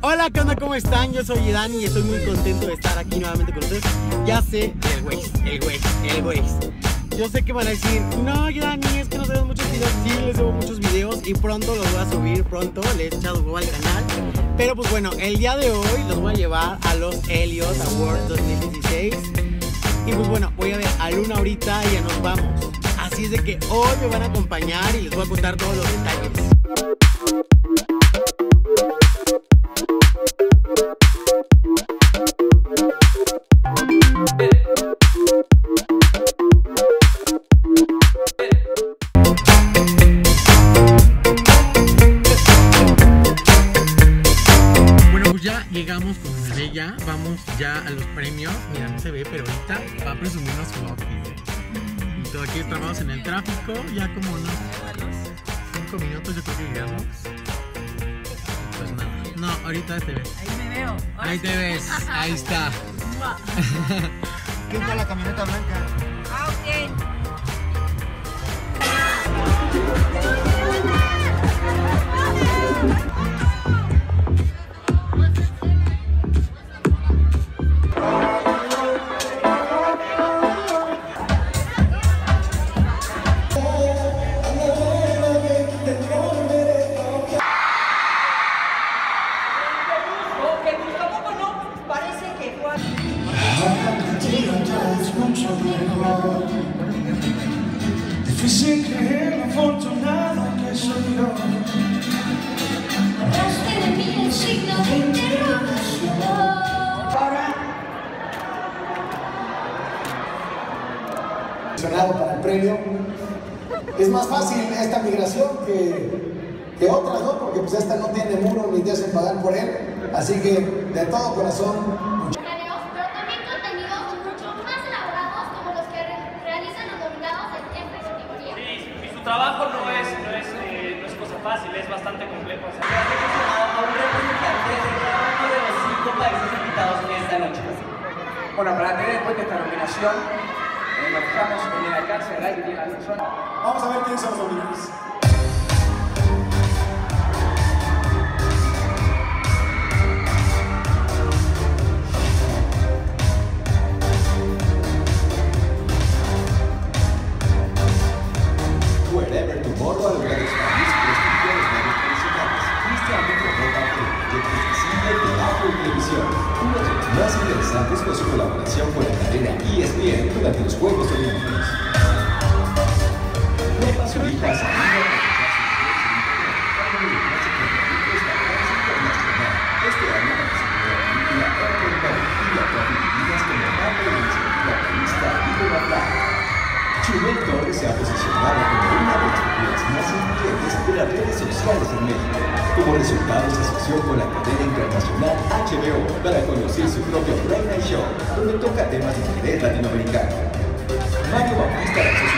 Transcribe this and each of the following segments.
Hola, ¿qué onda? ¿Cómo están? Yo soy Dani y estoy muy contento de estar aquí nuevamente con ustedes. Ya sé, el güey, el güey, el güey. Yo sé que van a decir, no, Dani, es que no tenemos muchos videos. Sí, les subo muchos videos y pronto los voy a subir, pronto. Les he echado huevo al canal. Pero pues bueno, el día de hoy los voy a llevar a los Helios Awards 2016. Y pues bueno, voy a ver a Luna ahorita y ya nos vamos. Así es de que hoy me van a acompañar y les voy a contar todos los detalles. Ella, vamos ya a los premios. Mira, no se ve, pero ahorita va a presumirnos su outfit. Y todo aquí estamos en el tráfico, ya como unos 5 minutos yo creo que llegamos. Pues nada, no, ahorita te ves. Ahí me veo. Ahora Ahí sí. te ves, ahí está. ¿Quién está la camioneta blanca? Ah, ok. Es mucho mejor. Difícil creer lo afortunado que soy yo. Borraste de mí el signo de interrogación. Para el premio. Es más fácil esta migración que, que otras, ¿no? Porque pues esta no tiene muro ni te hacen pagar por él. Así que de todo corazón, trabajo no es, no es, eh, no es cosa fácil, es bastante complejo. hacer. A un representante de cada uno de los cinco países invitados en esta noche. Bueno, para tener en cuenta esta nominación, eh, nos fijamos en el alcance del aire que tiene la persona. vamos a ver quiénes son los nominados. Chumel Torres se ha posicionado como una de las figuras más influyentes de las redes sociales en México. Como resultado, se asoció con la cadena internacional HBO para conducir su propio Late Night Show, donde toca temas de interés latinoamericano. Mario Bautista lanzó su periodismo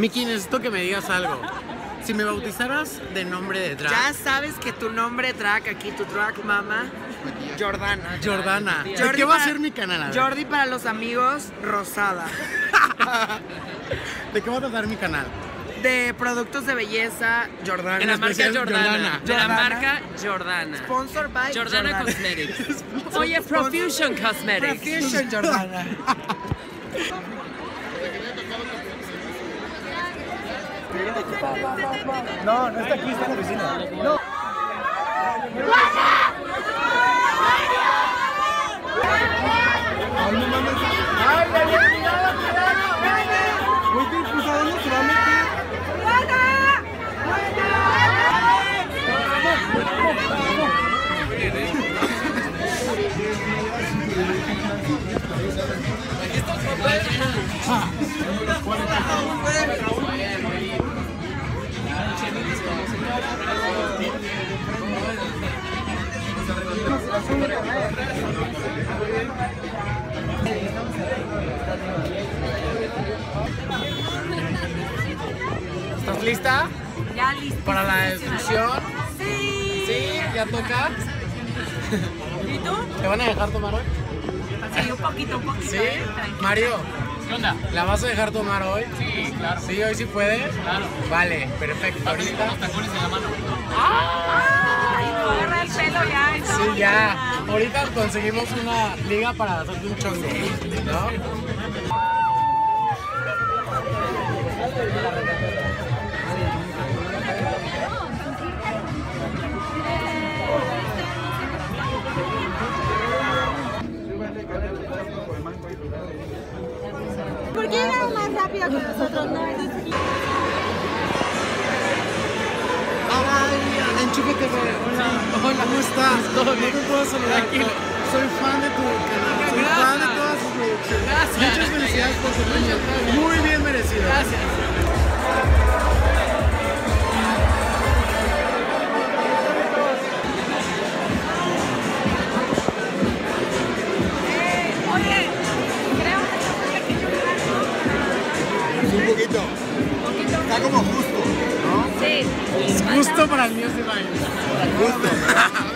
Miki, necesito que me digas algo. Si me bautizaras de nombre de drag, Ya sabes que tu nombre drag aquí, tu drag mama, Jordana. Jordana, ¿de Jordi qué va a para- ser mi canal? A? Jordi para los amigos, Rosada. ¿De qué va a tratar mi canal? de productos de belleza Jordana. de En la marca Jordana. Jordana. De la marca Jordana. Sponsor by Jordana, Jordana. Cosmetics. Oye, Profusion Cosmetics. Profusion Jordana. No, no está aquí, está en la oficina. No. Ay, Para la destrucción. Sí. Sí, ya toca. ¿Y tú? ¿Te van a dejar tomar hoy? Sí, un poquito, un poquito. ¿Sí? eh. Mario, ¿Qué onda? ¿la vas a dejar tomar hoy? Sí, claro. ¿Sí, hoy sí puedes? Claro. Vale, perfecto. Con Ahorita. los tacones en la mano. Ay, tú agarra el pelo ya. Sí, ya. Ahorita conseguimos una liga para hacerte un chongo. ¿No? ¿Por qué llegaron más rápido que nosotros? No, eso. Ay. Hola. Hola, ¿cómo estás? ¿Todo bien? No te puedo saludar. Tranquilo. Soy fan de tu canal. Soy Gracias. fan de todas tus producciones. Gracias. Muchas felicidades por tu premio. Muy bien merecido. Gracias. Como justo, ¿no? Sí. Justo para el Music Line. Justo.